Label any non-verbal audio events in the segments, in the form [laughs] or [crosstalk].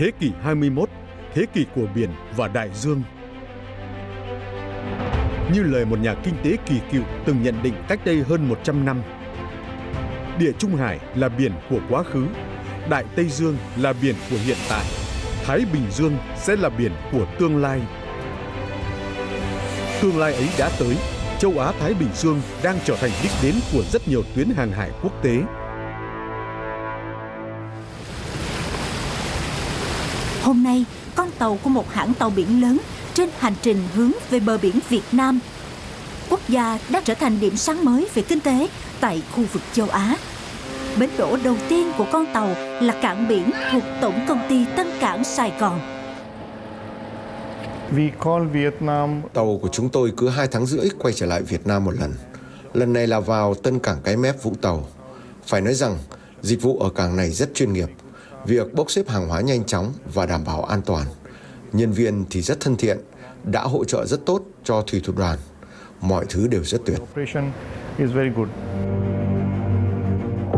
thế kỷ 21, thế kỷ của biển và đại dương. Như lời một nhà kinh tế kỳ cựu từng nhận định cách đây hơn 100 năm. Địa Trung Hải là biển của quá khứ, Đại Tây Dương là biển của hiện tại, Thái Bình Dương sẽ là biển của tương lai. Tương lai ấy đã tới, châu Á Thái Bình Dương đang trở thành đích đến của rất nhiều tuyến hàng hải quốc tế. Hôm nay, con tàu của một hãng tàu biển lớn trên hành trình hướng về bờ biển Việt Nam. Quốc gia đã trở thành điểm sáng mới về kinh tế tại khu vực châu Á. Bến đỗ đầu tiên của con tàu là cảng biển thuộc Tổng công ty Tân Cảng Sài Gòn. We call Vietnam Tàu của chúng tôi cứ hai tháng rưỡi quay trở lại Việt Nam một lần. Lần này là vào Tân Cảng Cái Mép Vũng Tàu. Phải nói rằng, dịch vụ ở cảng này rất chuyên nghiệp. Việc bốc xếp hàng hóa nhanh chóng và đảm bảo an toàn. Nhân viên thì rất thân thiện, đã hỗ trợ rất tốt cho thủy thủ đoàn. Mọi thứ đều rất tuyệt.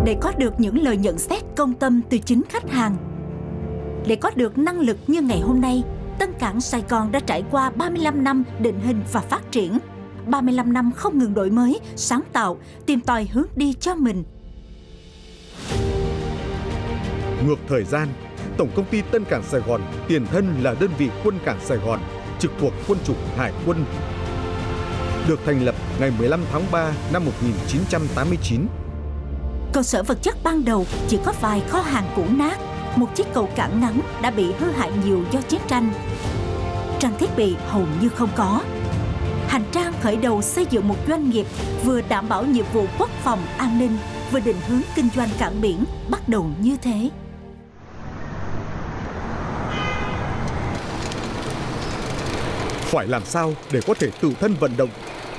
Để có được những lời nhận xét công tâm từ chính khách hàng. Để có được năng lực như ngày hôm nay, Tân Cảng Sài Gòn đã trải qua 35 năm định hình và phát triển. 35 năm không ngừng đổi mới, sáng tạo, tìm tòi hướng đi cho mình. Ngược thời gian, Tổng công ty Tân Cảng Sài Gòn tiền thân là đơn vị quân cảng Sài Gòn trực thuộc quân chủng Hải quân. Được thành lập ngày 15 tháng 3 năm 1989. Cơ sở vật chất ban đầu chỉ có vài kho hàng cũ nát, một chiếc cầu cảng ngắn đã bị hư hại nhiều do chiến tranh. Trang thiết bị hầu như không có. Hành trang khởi đầu xây dựng một doanh nghiệp vừa đảm bảo nhiệm vụ quốc phòng an ninh, vừa định hướng kinh doanh cảng biển bắt đầu như thế. Phải làm sao để có thể tự thân vận động,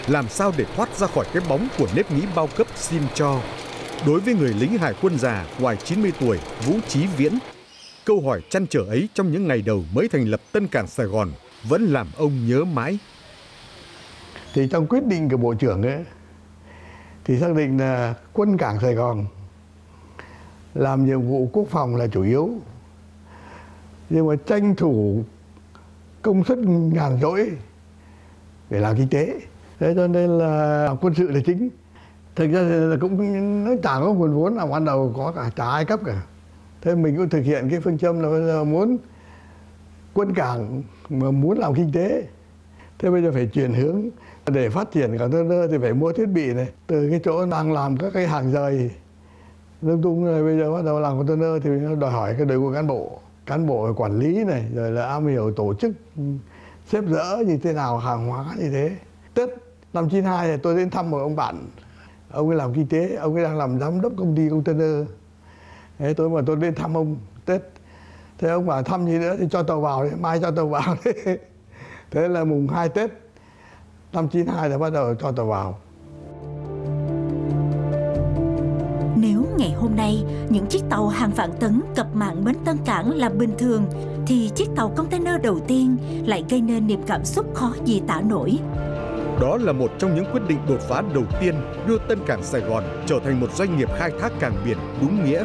làm sao để thoát ra khỏi cái bóng của nếp nghĩ bao cấp xin cho. Đối với người lính hải quân già ngoài 90 tuổi Vũ Chí Viễn, câu hỏi chăn trở ấy trong những ngày đầu mới thành lập Tân Cảng Sài Gòn vẫn làm ông nhớ mãi. thì trong quyết định của bộ trưởng ấy thì xác định là quân cảng Sài Gòn làm nhiệm vụ quốc phòng là chủ yếu nhưng mà tranh thủ công suất ngàn rỗi để làm kinh tế. Thế cho nên là làm quân sự là chính. Thực ra thì là cũng nó chẳng có nguồn vốn nào ban đầu có cả trả ai cấp cả. Thế mình cũng thực hiện cái phương châm là bây giờ muốn quân cảng mà muốn làm kinh tế. Thế bây giờ phải chuyển hướng để phát triển container thì phải mua thiết bị này. Từ cái chỗ đang làm các cái hàng rời, lung tung rồi, bây giờ bắt đầu làm container thì nó đòi hỏi cái đội ngũ cán bộ cán bộ quản lý này, rồi là am hiểu tổ chức, xếp dỡ như thế nào, hàng hóa như thế. Tết năm 92 thì tôi đến thăm một ông bạn, ông ấy làm kinh tế, ông ấy đang làm giám đốc công ty container. Thế tôi mà tôi đến thăm ông tết, thế ông bảo thăm gì nữa thì cho tàu vào đấy mai cho tàu vào đấy [laughs] thế là mùng 2 tết năm 92 là bắt đầu cho tàu vào. Nếu ngày hôm nay những chiếc tàu hàng vạn tấn cập mạng bến Tân Cảng là bình thường, thì chiếc tàu container đầu tiên lại gây nên niềm cảm xúc khó gì tả nổi. Đó là một trong những quyết định đột phá đầu tiên đưa Tân Cảng Sài Gòn trở thành một doanh nghiệp khai thác cảng biển đúng nghĩa.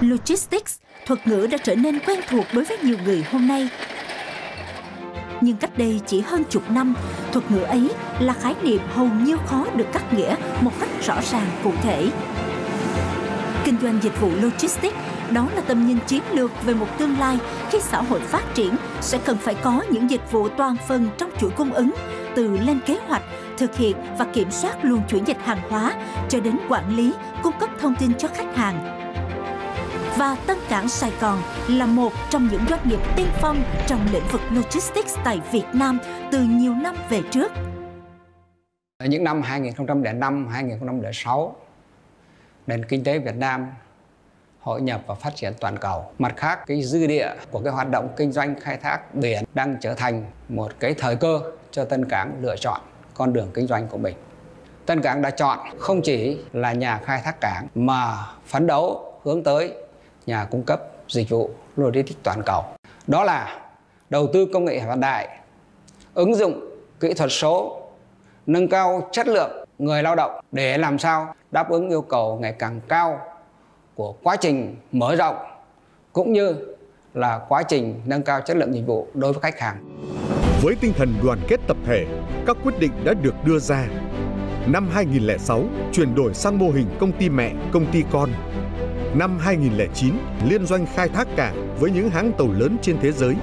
Logistics, thuật ngữ đã trở nên quen thuộc đối với nhiều người hôm nay. Nhưng cách đây chỉ hơn chục năm, thuật ngữ ấy là khái niệm hầu như khó được cắt nghĩa một cách rõ ràng cụ thể. Kinh doanh dịch vụ logistics đó là tầm nhìn chiến lược về một tương lai khi xã hội phát triển sẽ cần phải có những dịch vụ toàn phần trong chuỗi cung ứng từ lên kế hoạch, thực hiện và kiểm soát luồng chuyển dịch hàng hóa cho đến quản lý, cung cấp thông tin cho khách hàng. Và Tân Cảng Sài Gòn là một trong những doanh nghiệp tiên phong trong lĩnh vực logistics tại Việt Nam từ nhiều năm về trước. Ở những năm 2005, 2006, nền kinh tế Việt Nam hội nhập và phát triển toàn cầu. Mặt khác, cái dư địa của cái hoạt động kinh doanh khai thác biển đang trở thành một cái thời cơ cho Tân Cảng lựa chọn con đường kinh doanh của mình. Tân Cảng đã chọn không chỉ là nhà khai thác cảng mà phấn đấu hướng tới nhà cung cấp dịch vụ logistics toàn cầu. Đó là đầu tư công nghệ hiện đại, ứng dụng kỹ thuật số, nâng cao chất lượng người lao động để làm sao đáp ứng yêu cầu ngày càng cao của quá trình mở rộng cũng như là quá trình nâng cao chất lượng dịch vụ đối với khách hàng. Với tinh thần đoàn kết tập thể, các quyết định đã được đưa ra. Năm 2006, chuyển đổi sang mô hình công ty mẹ, công ty con. Năm 2009, liên doanh khai thác cảng với những hãng tàu lớn trên thế giới.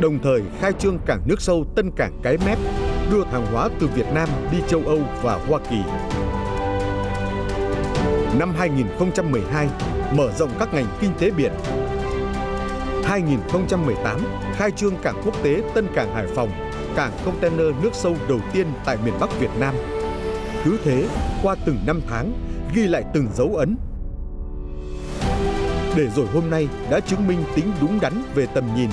Đồng thời khai trương cảng nước sâu Tân Cảng Cái Mép, đưa hàng hóa từ Việt Nam đi châu Âu và Hoa Kỳ. Năm 2012, mở rộng các ngành kinh tế biển. 2018, khai trương cảng quốc tế Tân Cảng Hải Phòng, cảng container nước sâu đầu tiên tại miền Bắc Việt Nam. Cứ thế, qua từng năm tháng, ghi lại từng dấu ấn. Để rồi hôm nay đã chứng minh tính đúng đắn về tầm nhìn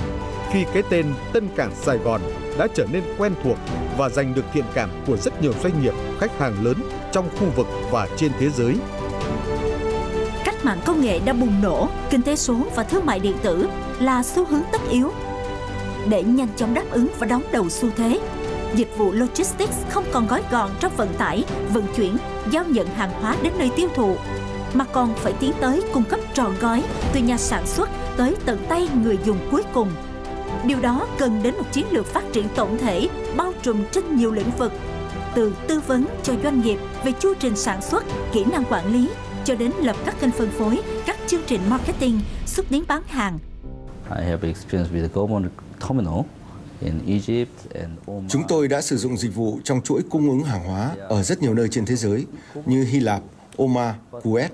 khi cái tên Tân Cảng Sài Gòn đã trở nên quen thuộc và giành được thiện cảm của rất nhiều doanh nghiệp, khách hàng lớn trong khu vực và trên thế giới. Cách mạng công nghệ đã bùng nổ, kinh tế số và thương mại điện tử là xu hướng tất yếu. Để nhanh chóng đáp ứng và đón đầu xu thế, dịch vụ logistics không còn gói gọn trong vận tải, vận chuyển, giao nhận hàng hóa đến nơi tiêu thụ, mà còn phải tiến tới cung cấp trọn gói từ nhà sản xuất tới tận tay người dùng cuối cùng. Điều đó cần đến một chiến lược phát triển tổng thể, bao trùm trên nhiều lĩnh vực, từ tư vấn cho doanh nghiệp về chu trình sản xuất, kỹ năng quản lý, cho đến lập các kênh phân phối, các chương trình marketing, xúc tiến bán hàng. I have experience with the government terminal in Egypt and Oman. Chúng tôi đã sử dụng dịch vụ trong chuỗi cung ứng hàng hóa ở rất nhiều nơi trên thế giới như Hy Lạp, Oman, Kuwait.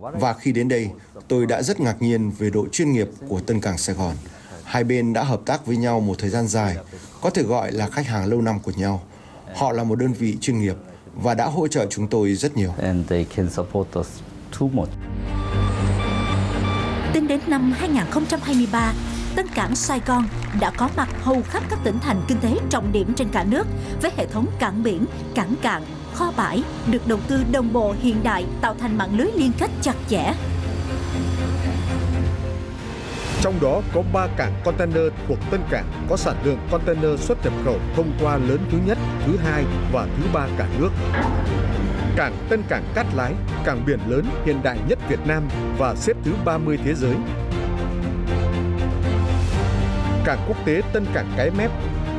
Và khi đến đây, tôi đã rất ngạc nhiên về độ chuyên nghiệp của Tân Cảng Sài Gòn. Hai bên đã hợp tác với nhau một thời gian dài, có thể gọi là khách hàng lâu năm của nhau. Họ là một đơn vị chuyên nghiệp và đã hỗ trợ chúng tôi rất nhiều. and they can support us too much. Tính đến năm 2023, Tân Cảng Sài Gòn đã có mặt hầu khắp các tỉnh thành kinh tế trọng điểm trên cả nước với hệ thống cảng biển, cảng cạn, kho bãi được đầu tư đồng bộ hiện đại tạo thành mạng lưới liên kết chặt chẽ. Trong đó có 3 cảng container thuộc Tân Cảng có sản lượng container xuất nhập khẩu thông qua lớn thứ nhất, thứ hai và thứ ba cả nước. Cảng Tân Cảng Cát Lái, cảng biển lớn hiện đại nhất Việt Nam và xếp thứ 30 thế giới. Cảng quốc tế Tân Cảng Cái Mép,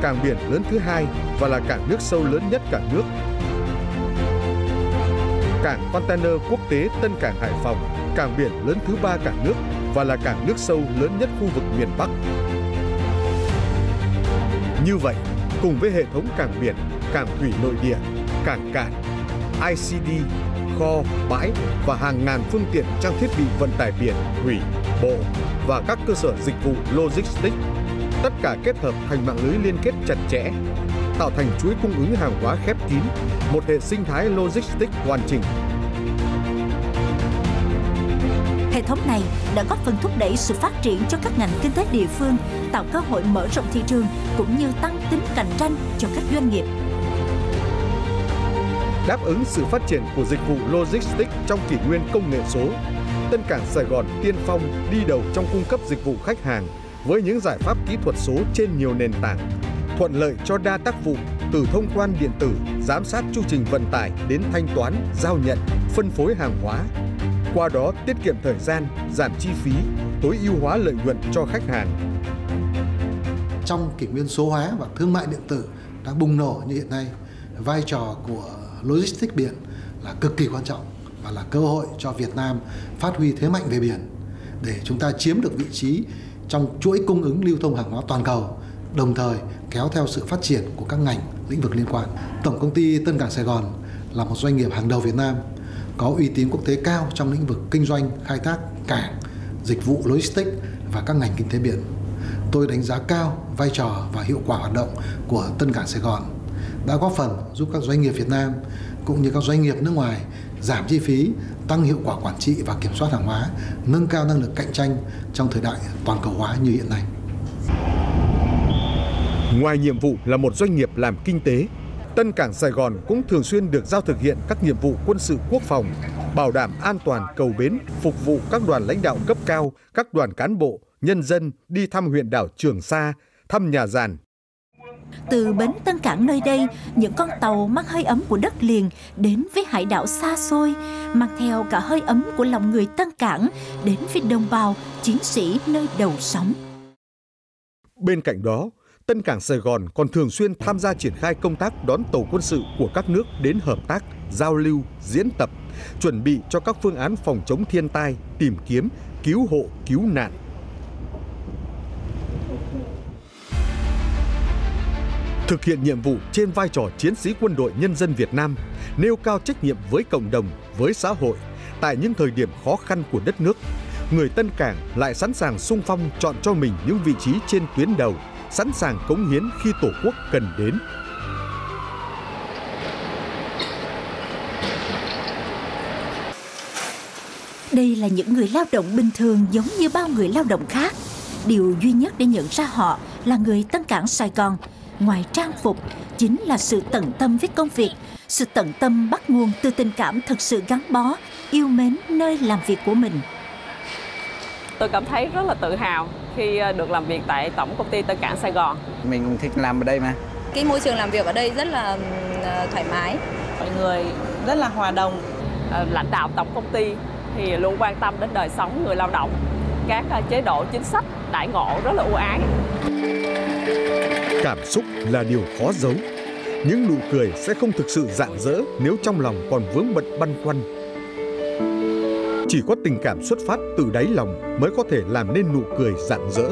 cảng biển lớn thứ hai và là cảng nước sâu lớn nhất cả nước. Cảng container quốc tế Tân Cảng Hải Phòng, cảng biển lớn thứ ba cả nước và là cảng nước sâu lớn nhất khu vực miền Bắc. Như vậy, cùng với hệ thống cảng biển, cảng thủy nội địa, cảng cạn, ICD, kho, bãi và hàng ngàn phương tiện trang thiết bị vận tải biển, thủy, bộ và các cơ sở dịch vụ logistics, tất cả kết hợp thành mạng lưới liên kết chặt chẽ, tạo thành chuỗi cung ứng hàng hóa khép kín, một hệ sinh thái logistics hoàn chỉnh Hệ thống này đã góp phần thúc đẩy sự phát triển cho các ngành kinh tế địa phương, tạo cơ hội mở rộng thị trường cũng như tăng tính cạnh tranh cho các doanh nghiệp. đáp ứng sự phát triển của dịch vụ logistics trong kỷ nguyên công nghệ số. Tân Cảng Sài Gòn tiên phong đi đầu trong cung cấp dịch vụ khách hàng với những giải pháp kỹ thuật số trên nhiều nền tảng, thuận lợi cho đa tác vụ từ thông quan điện tử, giám sát chu trình vận tải đến thanh toán, giao nhận, phân phối hàng hóa. Qua đó tiết kiệm thời gian, giảm chi phí, tối ưu hóa lợi nhuận cho khách hàng. trong kỷ nguyên số hóa và thương mại điện tử đang bùng nổ như hiện nay vai trò của logistics biển là cực kỳ quan trọng và là cơ hội cho Việt Nam phát huy thế mạnh về biển để chúng ta chiếm được vị trí trong chuỗi cung ứng lưu thông hàng hóa toàn cầu đồng thời kéo theo sự phát triển của các ngành lĩnh vực liên quan. Tổng công ty Tân Cảng Sài Gòn là một doanh nghiệp hàng đầu Việt Nam có uy tín quốc tế cao trong lĩnh vực kinh doanh, khai thác cảng, dịch vụ logistics và các ngành kinh tế biển tôi đánh giá cao vai trò và hiệu quả hoạt động của Tân Cảng Sài Gòn đã góp phần giúp các doanh nghiệp Việt Nam cũng như các doanh nghiệp nước ngoài giảm chi phí, tăng hiệu quả quản trị và kiểm soát hàng hóa, nâng cao năng lực cạnh tranh trong thời đại toàn cầu hóa như hiện nay. Ngoài nhiệm vụ là một doanh nghiệp làm kinh tế, Tân Cảng Sài Gòn cũng thường xuyên được giao thực hiện các nhiệm vụ quân sự quốc phòng, bảo đảm an toàn cầu bến, phục vụ các đoàn lãnh đạo cấp cao, các đoàn cán bộ, nhân dân đi thăm huyện đảo Trường Sa, thăm nhà giàn. Từ bến Tân Cảng nơi đây, những con tàu mang hơi ấm của đất liền đến với hải đảo xa xôi, mang theo cả hơi ấm của lòng người Tân Cảng đến với đồng bào, chiến sĩ nơi đầu sóng. Bên cạnh đó, Tân Cảng Sài Gòn còn thường xuyên tham gia triển khai công tác đón tàu quân sự của các nước đến hợp tác, giao lưu, diễn tập, chuẩn bị cho các phương án phòng chống thiên tai, tìm kiếm, cứu hộ, cứu nạn. Thực hiện nhiệm vụ trên vai trò chiến sĩ quân đội nhân dân Việt Nam, nêu cao trách nhiệm với cộng đồng, với xã hội tại những thời điểm khó khăn của đất nước, người Tân Cảng lại sẵn sàng sung phong chọn cho mình những vị trí trên tuyến đầu, sẵn sàng cống hiến khi Tổ quốc cần đến. Đây là những người lao động bình thường giống như bao người lao động khác. Điều duy nhất để nhận ra họ là người Tân Cảng Sài Gòn, ngoài trang phục, chính là sự tận tâm với công việc. Sự tận tâm bắt nguồn từ tình cảm thực sự gắn bó, yêu mến nơi làm việc của mình. Tôi cảm thấy rất là tự hào khi ờ, được làm việc tại Tổng Công ty Tân Cảng Sài Gòn. Mình cũng thích làm ở đây mà. Cái môi trường làm việc ở đây rất là ờ, thoải mái. Mọi người rất là hòa đồng. Ờ, lãnh đạo Tổng Công ty thì luôn quan tâm đến đời sống người lao động. Các chế độ chính sách đại ngộ rất là ưu ái. Cảm xúc là điều khó giấu. Những nụ cười sẽ không thực sự rạng rỡ nếu trong lòng còn vướng bận băn khoăn. Chỉ có tình cảm xuất phát từ đáy lòng mới có thể làm nên nụ cười rạng rỡ,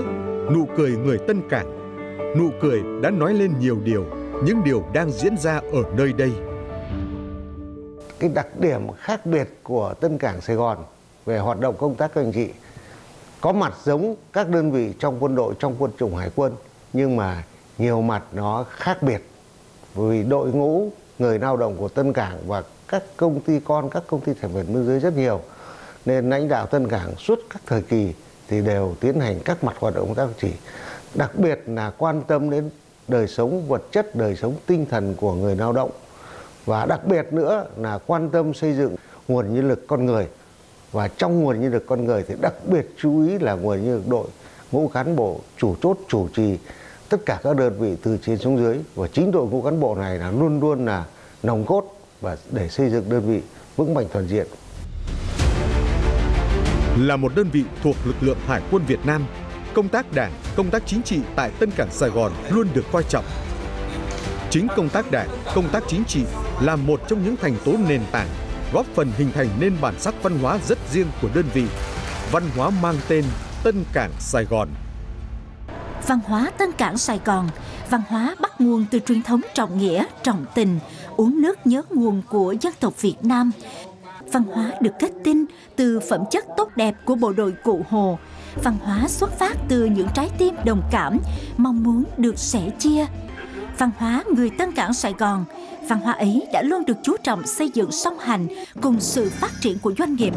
nụ cười người Tân Cảng. Nụ cười đã nói lên nhiều điều, những điều đang diễn ra ở nơi đây. Cái đặc điểm khác biệt của Tân Cảng Sài Gòn về hoạt động công tác các anh chị có mặt giống các đơn vị trong quân đội, trong quân chủng hải quân nhưng mà nhiều mặt nó khác biệt vì đội ngũ người lao động của Tân Cảng và các công ty con, các công ty thành phần biên giới rất nhiều nên lãnh đạo Tân Cảng suốt các thời kỳ thì đều tiến hành các mặt hoạt động công tác chỉ. Đặc biệt là quan tâm đến đời sống vật chất, đời sống tinh thần của người lao động. Và đặc biệt nữa là quan tâm xây dựng nguồn nhân lực con người. Và trong nguồn nhân lực con người thì đặc biệt chú ý là nguồn nhân lực đội ngũ cán bộ chủ chốt chủ trì. Tất cả các đơn vị từ trên xuống dưới. Và chính đội ngũ cán bộ này là luôn luôn là nòng cốt và để xây dựng đơn vị vững mạnh toàn diện là một đơn vị thuộc lực lượng Hải quân Việt Nam, công tác đảng, công tác chính trị tại Tân Cảng Sài Gòn luôn được coi trọng. Chính công tác đảng, công tác chính trị là một trong những thành tố nền tảng góp phần hình thành nên bản sắc văn hóa rất riêng của đơn vị, văn hóa mang tên Tân Cảng Sài Gòn. Văn hóa Tân Cảng Sài Gòn, văn hóa bắt nguồn từ truyền thống trọng nghĩa, trọng tình, uống nước nhớ nguồn của dân tộc Việt Nam, văn hóa được kết tinh từ phẩm chất tốt đẹp của bộ đội cụ Hồ. Văn hóa xuất phát từ những trái tim đồng cảm, mong muốn được sẻ chia. Văn hóa người Tân Cảng Sài Gòn, văn hóa ấy đã luôn được chú trọng xây dựng song hành cùng sự phát triển của doanh nghiệp.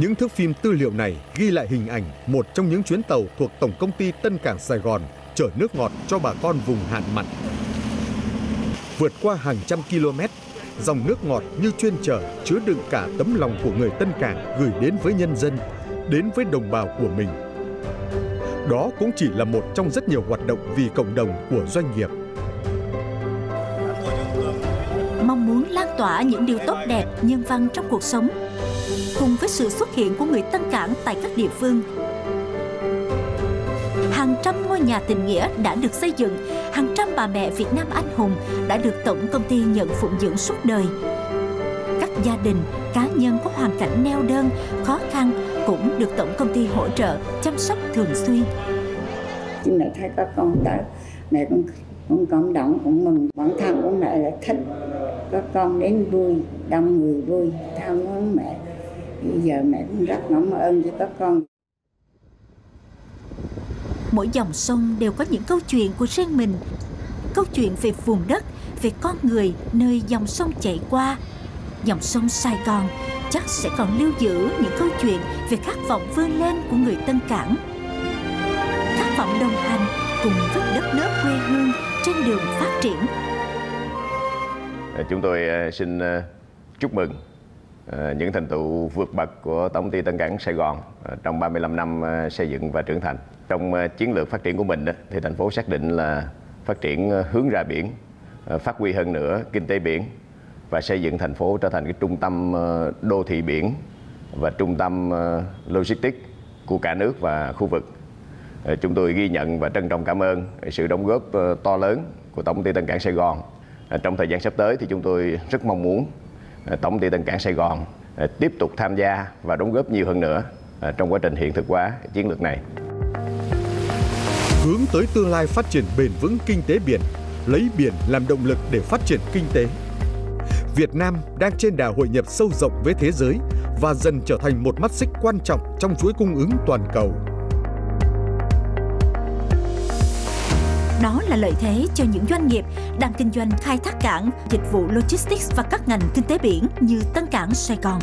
Những thước phim tư liệu này ghi lại hình ảnh một trong những chuyến tàu thuộc Tổng Công ty Tân Cảng Sài Gòn chở nước ngọt cho bà con vùng hạn mặn vượt qua hàng trăm km, dòng nước ngọt như chuyên chở chứa đựng cả tấm lòng của người Tân Cảng gửi đến với nhân dân, đến với đồng bào của mình. Đó cũng chỉ là một trong rất nhiều hoạt động vì cộng đồng của doanh nghiệp. Mong muốn lan tỏa những điều tốt đẹp, nhân văn trong cuộc sống, cùng với sự xuất hiện của người Tân Cảng tại các địa phương, trăm ngôi nhà tình nghĩa đã được xây dựng, hàng trăm bà mẹ Việt Nam anh hùng đã được tổng công ty nhận phụng dưỡng suốt đời. Các gia đình, cá nhân có hoàn cảnh neo đơn, khó khăn cũng được tổng công ty hỗ trợ chăm sóc thường xuyên. Chúng mẹ thấy các con tới, mẹ cũng cũng cảm động cũng mừng bản thân cũng lại là thích các con đến vui đông người vui tham thăm mẹ bây giờ mẹ cũng rất cảm ơn cho các con mỗi dòng sông đều có những câu chuyện của riêng mình. Câu chuyện về vùng đất, về con người, nơi dòng sông chảy qua. Dòng sông sài gòn chắc sẽ còn lưu giữ những câu chuyện về khát vọng vươn lên của người tân cảng. Khát vọng đồng hành cùng với đất nước quê hương trên đường phát triển. À, chúng tôi à, xin à, chúc mừng những thành tựu vượt bậc của Tổng ty Tân Cảng Sài Gòn trong 35 năm xây dựng và trưởng thành. Trong ờ, chiến lược phát triển của mình thì thành phố xác định là phát triển ờ, hướng ra biển, ờ, phát huy hơn nữa kinh tế biển và xây dựng thành phố trở thành cái trung tâm đô thị biển và trung tâm logistics của cả nước và khu vực. Chúng tôi ghi nhận và trân trọng cảm ơn sự đóng góp to lớn của Tổng ty Tân Cảng Sài Gòn. Trong thời gian sắp tới thì chúng tôi rất mong muốn Tổng ty Tân Cảng Sài Gòn tiếp tục tham gia và đóng góp nhiều hơn nữa trong quá trình hiện thực hóa chiến lược này hướng tới tương lai phát triển bền vững kinh tế biển, lấy biển làm động lực để phát triển kinh tế. Việt Nam đang trên đà hội nhập sâu rộng với thế giới và dần trở thành một mắt xích quan trọng trong chuỗi cung ứng toàn cầu. Đó là lợi thế cho những doanh nghiệp đang kinh doanh khai thác cảng, dịch vụ logistics và các ngành kinh tế biển như Tân Cảng Sài Gòn.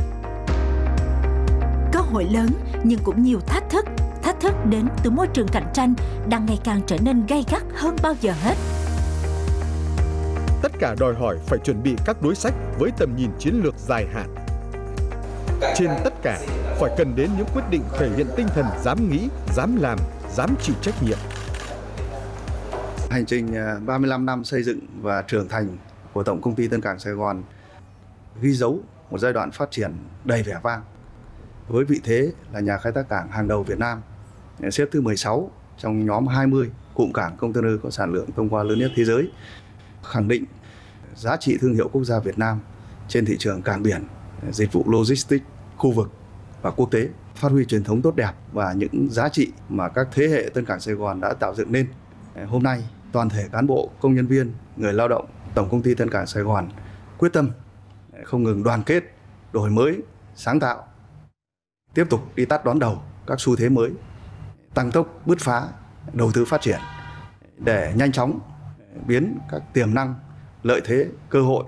Cơ hội lớn nhưng cũng nhiều thách thức thách thức đến từ môi trường cạnh tranh đang ngày càng trở nên gay gắt hơn bao giờ hết. Tất cả đòi hỏi phải chuẩn bị các đối sách với tầm nhìn chiến lược dài hạn. Trên tất cả, phải cần đến những quyết định thể hiện tinh thần dám nghĩ, dám làm, dám chịu trách nhiệm. Hành trình 35 à, năm xây dựng và trưởng thành của Tổng Công ty Tân Cảng Sài Gòn ghi dấu một giai đoạn phát triển đầy vẻ vang với vị thế là nhà khai thác cảng hàng đầu Việt Nam xếp thứ 16 trong nhóm 20 cụm cảng container có sản lượng thông qua lớn nhất thế giới, khẳng định giá trị thương hiệu quốc gia Việt Nam trên thị trường cảng biển, dịch vụ logistics khu vực và quốc tế, phát huy truyền thống tốt đẹp và những giá trị mà các thế hệ Tân Cảng Sài Gòn đã tạo dựng nên. Hôm nay, toàn thể cán bộ, công nhân viên, người lao động Tổng công ty Tân Cảng Sài Gòn quyết tâm không ngừng đoàn kết, đổi mới, sáng tạo, tiếp tục đi tắt đón đầu các xu thế mới tăng tốc, bứt phá, đầu tư phát triển để nhanh chóng biến các tiềm năng, lợi thế, cơ hội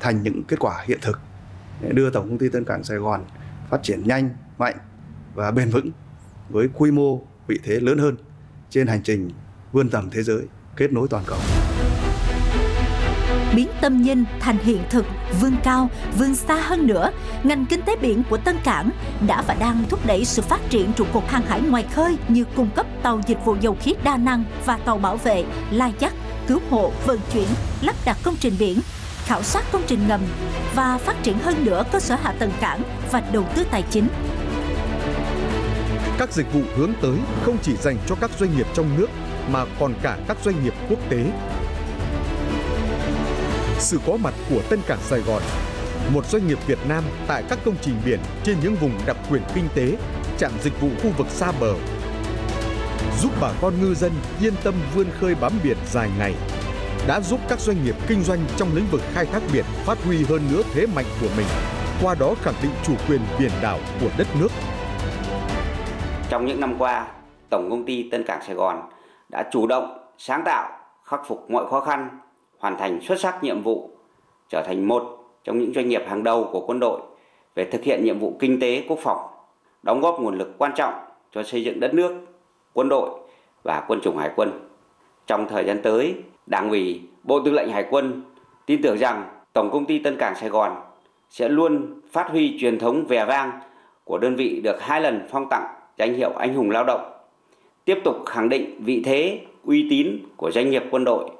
thành những kết quả hiện thực, đưa tổng công ty tân cảng sài gòn phát triển nhanh, mạnh và bền vững với quy mô vị thế lớn hơn trên hành trình vươn tầm thế giới, kết nối toàn cầu biến tâm nhìn thành hiện thực, vươn cao, vươn xa hơn nữa, ngành kinh tế biển của Tân Cảng đã và đang thúc đẩy sự phát triển trụ cột hàng hải ngoài khơi như cung cấp tàu dịch vụ dầu khí đa năng và tàu bảo vệ, lai dắt, cứu hộ, vận chuyển, lắp đặt công trình biển, khảo sát công trình ngầm và phát triển hơn nữa cơ sở hạ tầng cảng và đầu tư tài chính. Các dịch vụ hướng tới không chỉ dành cho các doanh nghiệp trong nước mà còn cả các doanh nghiệp quốc tế sự có mặt của Tân Cảng Sài Gòn, một doanh nghiệp Việt Nam tại các công trình biển trên những vùng đặc quyền kinh tế, trạm dịch vụ khu vực xa bờ, giúp bà con ngư dân yên tâm vươn khơi bám biển dài ngày, đã giúp các doanh nghiệp kinh doanh trong lĩnh vực khai thác biển phát huy hơn nữa thế mạnh của mình, qua đó khẳng định chủ quyền biển đảo của đất nước. Trong những năm qua, Tổng công ty Tân Cảng Sài Gòn đã chủ động, sáng tạo, khắc phục mọi khó khăn, hoàn thành xuất sắc nhiệm vụ, trở thành một trong những doanh nghiệp hàng đầu của quân đội về thực hiện nhiệm vụ kinh tế quốc phòng, đóng góp nguồn lực quan trọng cho xây dựng đất nước, quân đội và quân chủng hải quân. Trong thời gian tới, Đảng ủy, Bộ Tư lệnh Hải quân tin tưởng rằng Tổng công ty Tân Cảng Sài Gòn sẽ luôn phát huy truyền thống vẻ vang của đơn vị được hai lần phong tặng danh hiệu anh hùng lao động, tiếp tục khẳng định vị thế, uy tín của doanh nghiệp quân đội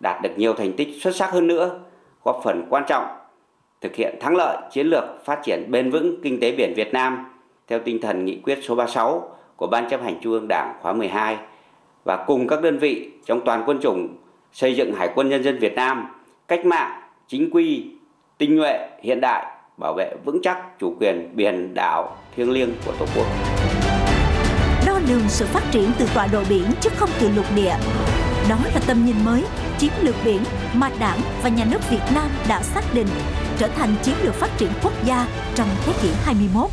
đạt được nhiều thành tích xuất sắc hơn nữa, góp phần quan trọng thực hiện thắng lợi chiến lược phát triển bền vững kinh tế biển Việt Nam theo tinh thần nghị quyết số 36 của Ban chấp hành Trung ương Đảng khóa 12 và cùng các đơn vị trong toàn quân chủng xây dựng Hải quân Nhân dân Việt Nam cách mạng, chính quy, tinh nhuệ, hiện đại, bảo vệ vững chắc chủ quyền biển đảo thiêng liêng của Tổ quốc. Đo lường sự phát triển từ tọa độ biển chứ không từ lục địa. Đó là tầm nhìn mới chiến lược biển mà Đảng và Nhà nước Việt Nam đã xác định trở thành chiến lược phát triển quốc gia trong thế kỷ 21.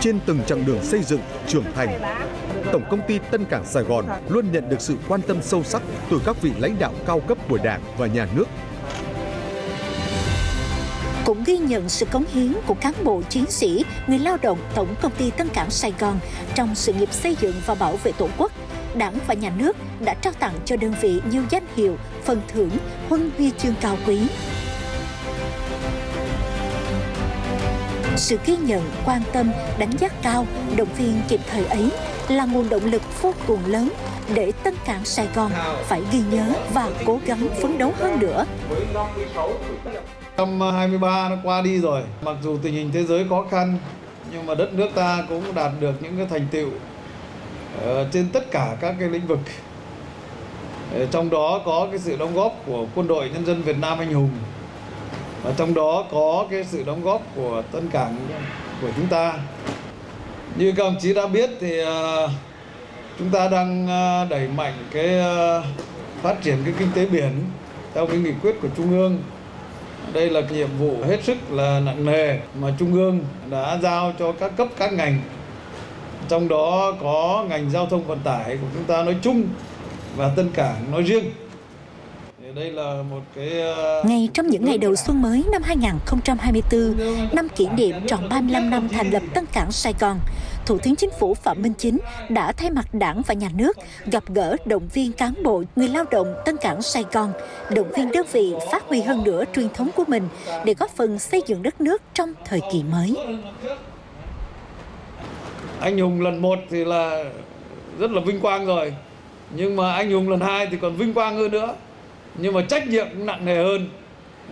Trên từng chặng đường xây dựng, trưởng thành, Tổng công ty Tân Cảng Sài Gòn luôn nhận được sự quan tâm sâu sắc từ các vị lãnh đạo cao cấp của Đảng và Nhà nước cũng ghi nhận sự cống hiến của cán bộ chiến sĩ, người lao động Tổng công ty Tân Cảng Sài Gòn trong sự nghiệp xây dựng và bảo vệ Tổ quốc Đảng và Nhà nước đã trao tặng cho đơn vị nhiều danh hiệu, phần thưởng, huân huy chương cao quý. Sự ghi nhận, quan tâm, đánh giá cao, động viên kịp thời ấy là nguồn động lực vô cùng lớn để Tân Cảng Sài Gòn phải ghi nhớ và cố gắng phấn đấu hơn nữa. Năm à, 23 nó qua đi rồi, mặc dù tình hình thế giới khó khăn nhưng mà đất nước ta cũng đạt được những cái thành tựu Ờ, trên tất cả các cái lĩnh vực. Ờ, trong đó có cái sự đóng góp của quân đội nhân dân Việt Nam anh hùng và trong đó có cái sự đóng góp của Tân Cảng của chúng ta. Như các ông chí đã biết thì ờ, chúng ta đang đẩy mạnh cái phát triển cái kinh tế biển theo cái nghị quyết của Trung ương đây là nhiệm vụ hết sức là nặng nề mà Trung ương đã giao cho các cấp các ngành. Trong đó có ngành giao thông vận tải của chúng ta nói chung và Tân Cảng nói riêng. Đây là một cái ờ, Ngay trong những ngày đầu xuân mới năm 2024, năm kỷ niệm tròn 35 năm thành lập Tân Cảng Sài Gòn, Thủ tướng Chính phủ Phạm Minh Chính đã thay mặt Đảng và Nhà nước gặp gỡ động viên cán bộ, người lao động Tân Cảng Sài Gòn, động viên đơn vị phát huy hơn nữa truyền thống của mình để góp phần xây dựng đất nước trong thời kỳ mới. Anh hùng lần một thì là rất là vinh quang rồi, nhưng mà anh hùng lần hai thì còn vinh quang hơn nữa. Nhưng mà trách nhiệm cũng nặng nề hơn.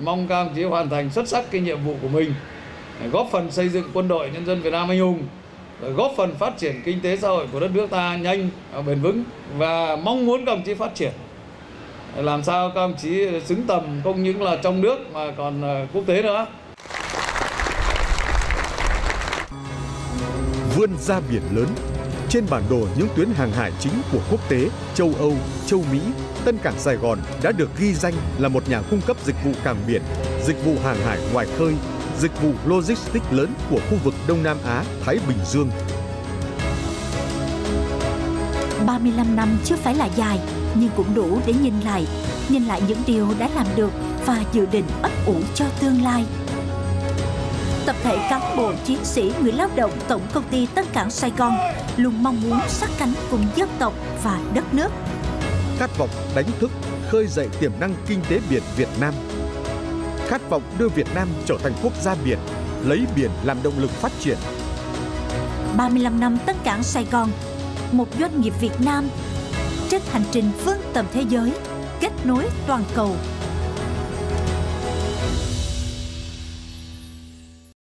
Mong các ông chí hoàn thành xuất sắc cái nhiệm vụ của mình, góp phần xây dựng quân đội nhân dân Việt Nam anh hùng rồi góp phần phát triển kinh tế xã hội của đất nước ta nhanh và bền vững và mong muốn các đồng chí phát triển làm sao các đồng chí xứng tầm không những là trong nước mà còn ờ, quốc tế nữa vươn ra biển lớn trên bản đồ những tuyến hàng hải chính của quốc tế châu Âu, châu Mỹ, Tân Cảng Sài Gòn đã được ghi danh là một nhà cung cấp dịch vụ cảng biển, dịch vụ hàng hải ngoài khơi dịch vụ logistics lớn của khu vực Đông Nam Á, Thái Bình Dương. 35 năm chưa phải là dài, nhưng cũng đủ để nhìn lại, nhìn lại những điều đã làm được và dự định ấp ủ cho tương lai. Tập thể cán bộ, chiến sĩ, người lao động Tổng công ty Tân Cảng Sài Gòn luôn mong muốn sát cánh cùng dân tộc và đất nước. Khát vọng đánh thức, khơi dậy tiềm năng kinh tế biển Việt Nam khát vọng đưa Việt Nam trở thành quốc gia biển, lấy biển làm động lực phát triển. 35 năm Tân Cảng Sài Gòn, một doanh nghiệp Việt Nam trên hành trình vươn tầm thế giới, kết nối toàn cầu